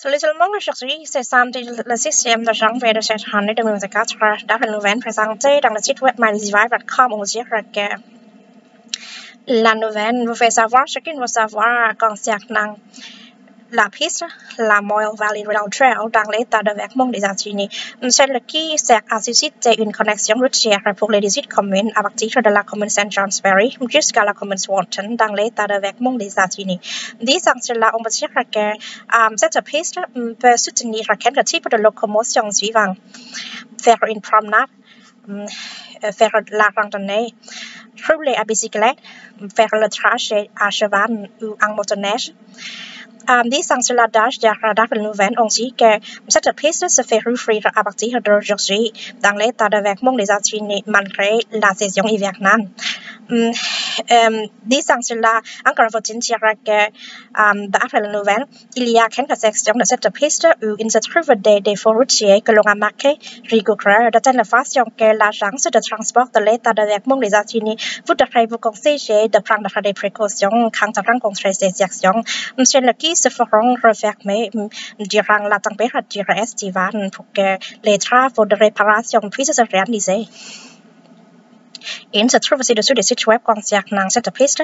Seulement aujourd'hui, c'est samedi le 6e de janvier de cette année 2024. D'après une nouvelle présentée dans le site web mydevice.com, on dirait que la nouvelle vous fait savoir ce qu'il faut savoir concernant la piste, la Moyle Valley Rail Trail dans l'état de Vermont des États-Unis. Celle qui sert à une connexion routière pour les 18 communes à partir de la commune St. Johnsbury jusqu'à la commune Swanton dans l'état de Vermont des États-Unis. Disant cela, on um, cette piste peut soutenir quelques types de locomotion suivants. Faire la randonnée, rouler à bicyclette, faire le trajet à cheval ou en motoneige. Disant cela d'âge de radar nouvelle, on dit que cette piste se fait rouvrir à partir d'aujourd'hui dans l'état de Vermont des États-Unis malgré la saison hivernale. Um, um, disant cela, encore faut-il dire que um, d'après la nouvelle, il y a quelques sections de cette piste où il se trouve des défauts routiers que l'on a marqués rigoureux de telle façon que l'agence de transport de l'État de Vermont des États-Unis voudrait vous conseiller de prendre des précautions quand à rencontrer ces sections. Monsieur le qui se feront refermer durant la température estivale pour que les travaux de réparation puissent se réaliser. Il se trouve ci-dessous des sites web concernant cette piste.